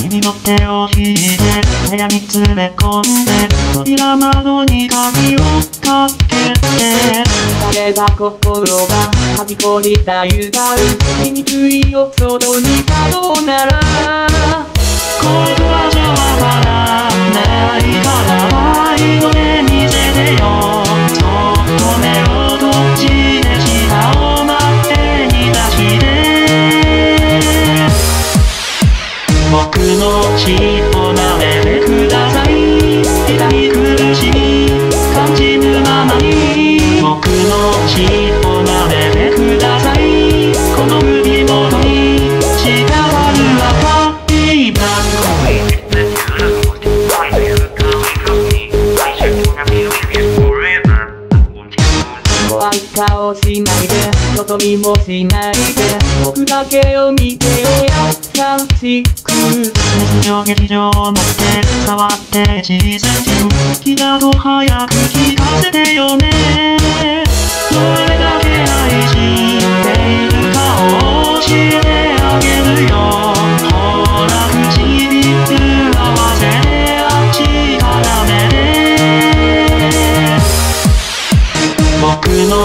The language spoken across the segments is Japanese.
君の手を引いて部屋に詰め込んで扉窓に鍵をかけて枯れた心がはびこりたゆがる。醜いよ外にかどうなら僕の血を舐めてください。痛い苦しみ感じぬままに。僕の血を舐めてください。この首元に伝わる赤いブラン。コ怖い顔しないで外見もしないで。僕だけを見てよ。優し日曜劇場を持って伝わってシーズン中気と早く聞かせてよね。どれだけ愛しているかを教えてあげるよ。ほら唇合わせあっちからね。僕の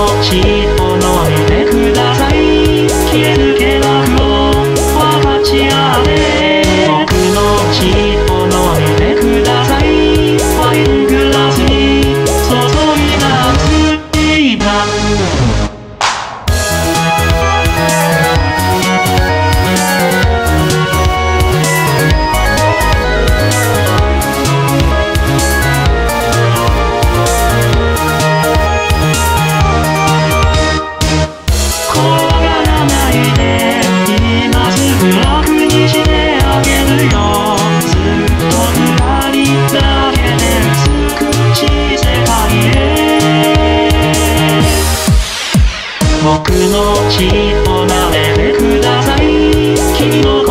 僕の血を舐めてください。